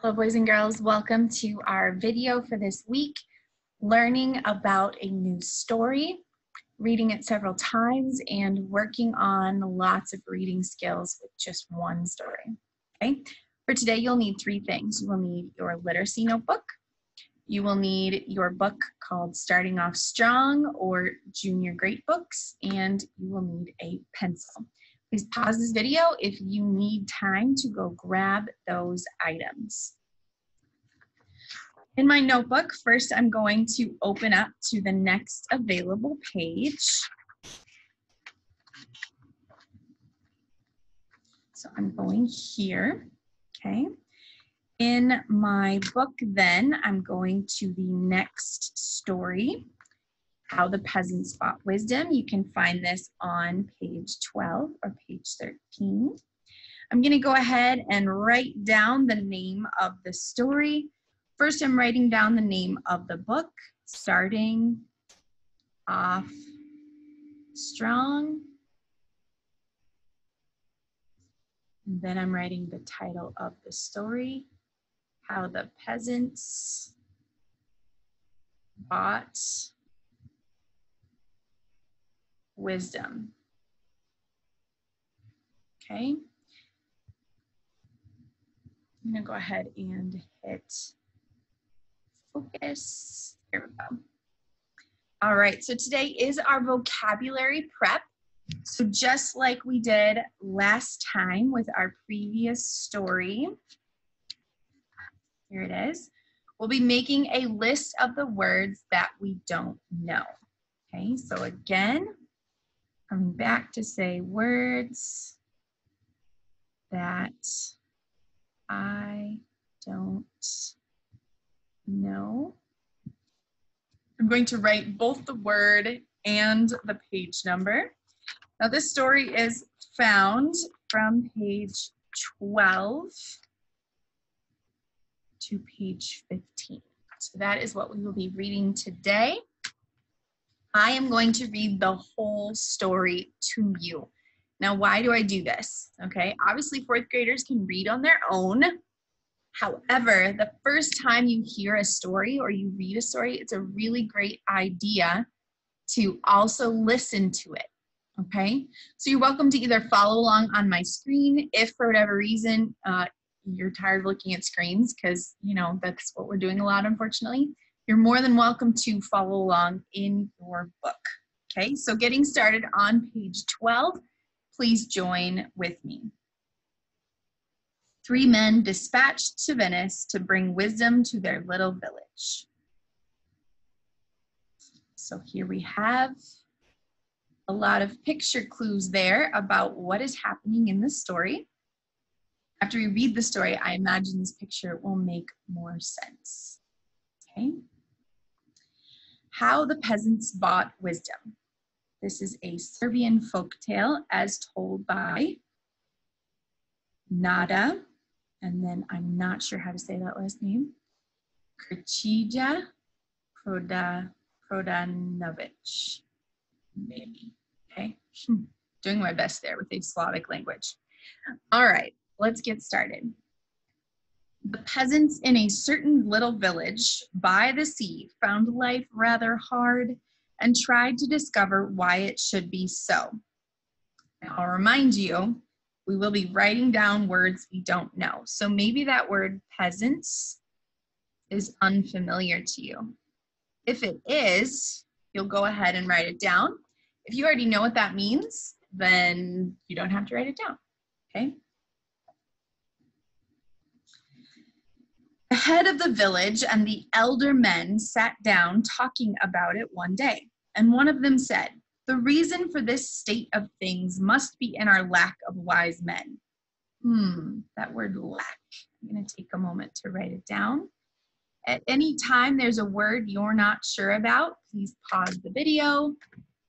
Hello, boys and girls. Welcome to our video for this week, learning about a new story, reading it several times, and working on lots of reading skills with just one story. Okay. For today, you'll need three things. You will need your literacy notebook. You will need your book called Starting Off Strong or Junior Great Books, and you will need a pencil. Please pause this video if you need time to go grab those items. In my notebook, first I'm going to open up to the next available page. So I'm going here, okay. In my book then, I'm going to the next story. How the Peasants Bought Wisdom. You can find this on page 12 or page 13. I'm going to go ahead and write down the name of the story. First, I'm writing down the name of the book, starting off strong. And then I'm writing the title of the story, How the Peasants Bought wisdom. Okay. I'm gonna go ahead and hit focus. Here we go. All right, so today is our vocabulary prep. So just like we did last time with our previous story, here it is, we'll be making a list of the words that we don't know. Okay, so again, Coming back to say words that I don't know. I'm going to write both the word and the page number. Now this story is found from page 12 to page 15. So that is what we will be reading today. I am going to read the whole story to you. Now, why do I do this? Okay, obviously, fourth graders can read on their own. However, the first time you hear a story or you read a story, it's a really great idea to also listen to it. Okay, so you're welcome to either follow along on my screen if for whatever reason uh, you're tired of looking at screens, because you know that's what we're doing a lot, unfortunately you're more than welcome to follow along in your book. Okay, so getting started on page 12, please join with me. Three men dispatched to Venice to bring wisdom to their little village. So here we have a lot of picture clues there about what is happening in the story. After we read the story, I imagine this picture will make more sense. Okay. How the Peasants Bought Wisdom. This is a Serbian folk tale as told by Nada, and then I'm not sure how to say that last name, Krčija Proda, Prodanovic, maybe, okay? Hmm. Doing my best there with a Slavic language. All right, let's get started. The peasants in a certain little village by the sea found life rather hard and tried to discover why it should be so. Now, I'll remind you, we will be writing down words we don't know. So maybe that word peasants is unfamiliar to you. If it is, you'll go ahead and write it down. If you already know what that means, then you don't have to write it down, okay? The head of the village and the elder men sat down talking about it one day, and one of them said, The reason for this state of things must be in our lack of wise men. Hmm, that word lack. I'm going to take a moment to write it down. At any time there's a word you're not sure about, please pause the video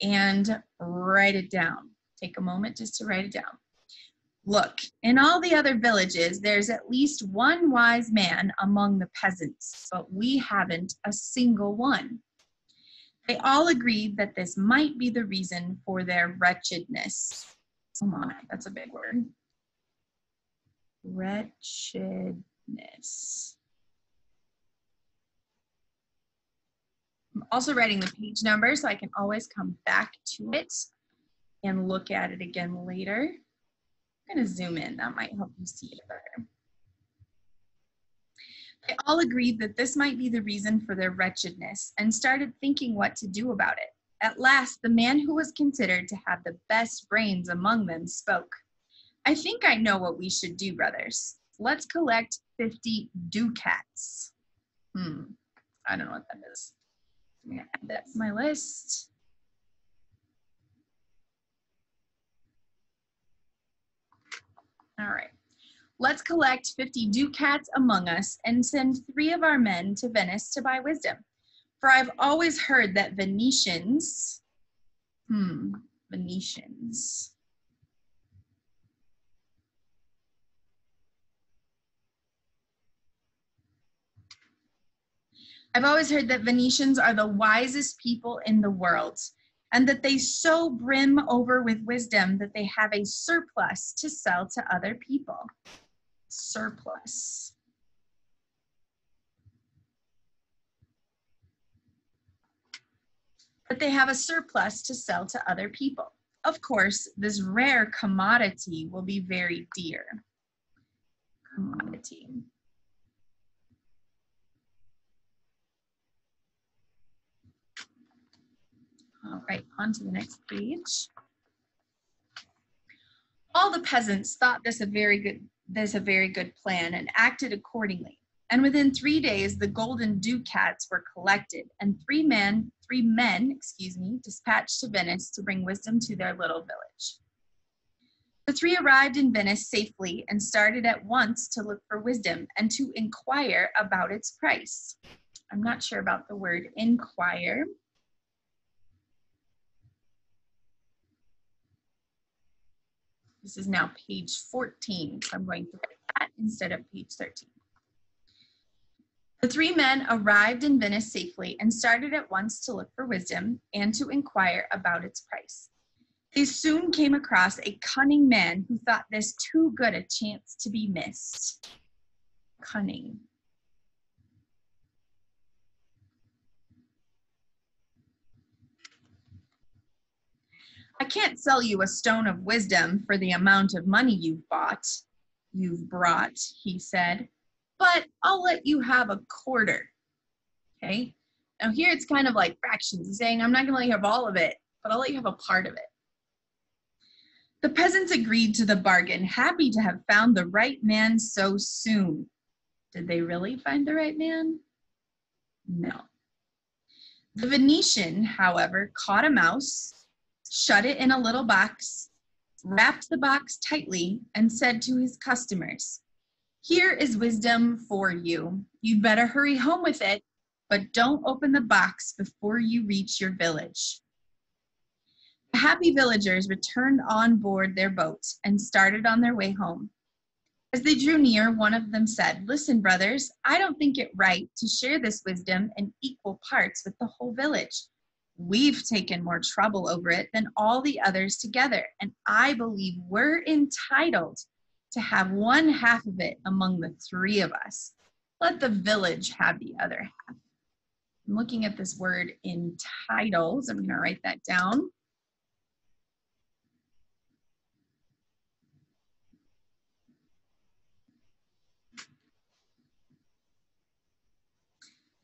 and write it down. Take a moment just to write it down. Look, in all the other villages, there's at least one wise man among the peasants, but we haven't a single one. They all agreed that this might be the reason for their wretchedness. Oh my, that's a big word. Wretchedness. I'm also writing the page number so I can always come back to it and look at it again later. I'm gonna zoom in, that might help you see it better. They all agreed that this might be the reason for their wretchedness and started thinking what to do about it. At last, the man who was considered to have the best brains among them spoke. I think I know what we should do, brothers. Let's collect 50 ducats. Hmm, I don't know what that is. I'm gonna add that to my list. All right. Let's collect 50 ducats among us and send three of our men to Venice to buy wisdom. For I've always heard that Venetians, hmm, Venetians. I've always heard that Venetians are the wisest people in the world and that they so brim over with wisdom that they have a surplus to sell to other people. Surplus. But they have a surplus to sell to other people. Of course, this rare commodity will be very dear. Commodity. All right, on to the next page. All the peasants thought this a very good this a very good plan and acted accordingly. And within three days, the golden ducats were collected, and three men, three men, excuse me, dispatched to Venice to bring wisdom to their little village. The three arrived in Venice safely and started at once to look for wisdom and to inquire about its price. I'm not sure about the word inquire. This is now page 14, so I'm going to write that instead of page 13. The three men arrived in Venice safely and started at once to look for wisdom and to inquire about its price. They soon came across a cunning man who thought this too good a chance to be missed. Cunning. Can't sell you a stone of wisdom for the amount of money you've bought, you've brought, he said, but I'll let you have a quarter. Okay. Now here it's kind of like fractions. He's saying, I'm not gonna let you have all of it, but I'll let you have a part of it. The peasants agreed to the bargain, happy to have found the right man so soon. Did they really find the right man? No. The Venetian, however, caught a mouse shut it in a little box, wrapped the box tightly, and said to his customers, Here is wisdom for you. You'd better hurry home with it, but don't open the box before you reach your village. The happy villagers returned on board their boat and started on their way home. As they drew near, one of them said, Listen, brothers, I don't think it right to share this wisdom in equal parts with the whole village. We've taken more trouble over it than all the others together, and I believe we're entitled to have one half of it among the three of us. Let the village have the other half. I'm looking at this word entitled. I'm going to write that down.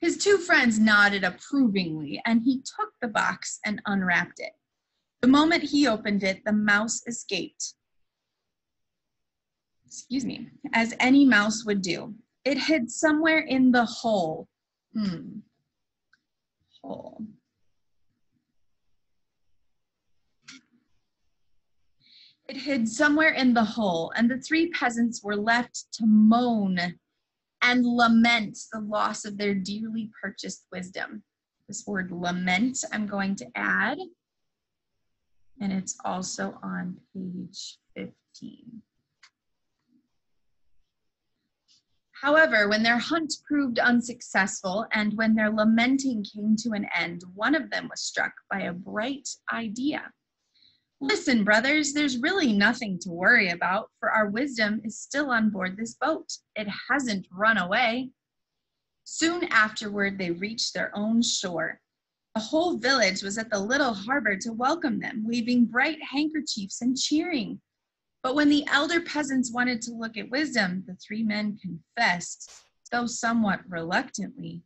His two friends nodded approvingly, and he took the box and unwrapped it. The moment he opened it, the mouse escaped. Excuse me, as any mouse would do. It hid somewhere in the hole. Hmm. Hole. It hid somewhere in the hole, and the three peasants were left to moan and lament the loss of their dearly purchased wisdom. This word lament, I'm going to add, and it's also on page 15. However, when their hunt proved unsuccessful and when their lamenting came to an end, one of them was struck by a bright idea. Listen, brothers, there's really nothing to worry about, for our wisdom is still on board this boat. It hasn't run away. Soon afterward, they reached their own shore. The whole village was at the little harbor to welcome them, waving bright handkerchiefs and cheering. But when the elder peasants wanted to look at wisdom, the three men confessed, though somewhat reluctantly,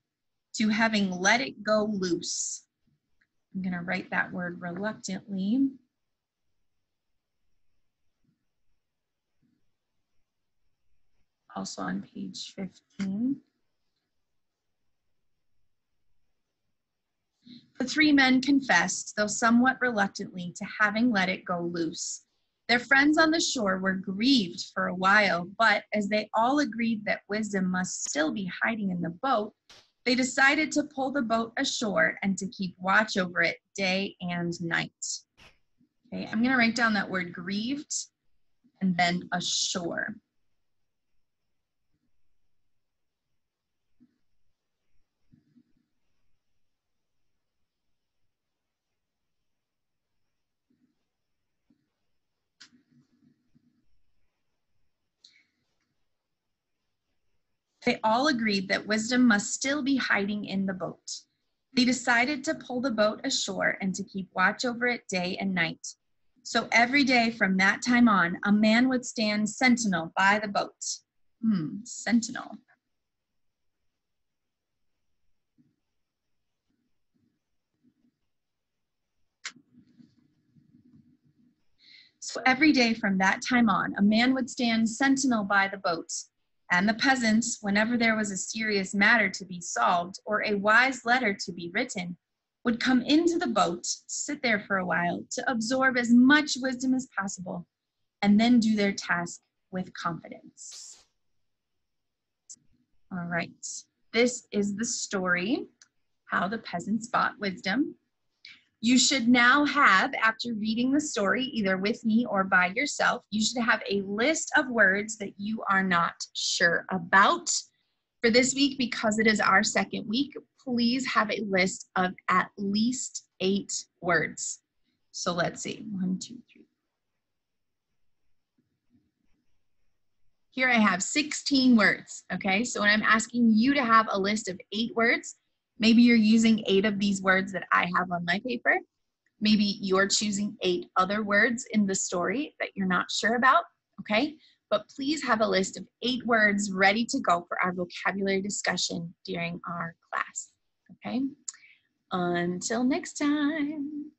to having let it go loose. I'm going to write that word reluctantly. Also on page 15. The three men confessed, though somewhat reluctantly, to having let it go loose. Their friends on the shore were grieved for a while, but as they all agreed that wisdom must still be hiding in the boat, they decided to pull the boat ashore and to keep watch over it day and night. Okay, I'm going to write down that word grieved and then ashore. They all agreed that wisdom must still be hiding in the boat. They decided to pull the boat ashore and to keep watch over it day and night. So every day from that time on, a man would stand sentinel by the boat. Hmm, sentinel. So every day from that time on, a man would stand sentinel by the boat and the peasants, whenever there was a serious matter to be solved or a wise letter to be written, would come into the boat, sit there for a while to absorb as much wisdom as possible, and then do their task with confidence. All right, this is the story how the peasants bought wisdom. You should now have, after reading the story, either with me or by yourself, you should have a list of words that you are not sure about. For this week, because it is our second week, please have a list of at least eight words. So let's see, one, two, three. Here I have 16 words, okay? So when I'm asking you to have a list of eight words, Maybe you're using eight of these words that I have on my paper. Maybe you're choosing eight other words in the story that you're not sure about, okay? But please have a list of eight words ready to go for our vocabulary discussion during our class, okay? Until next time.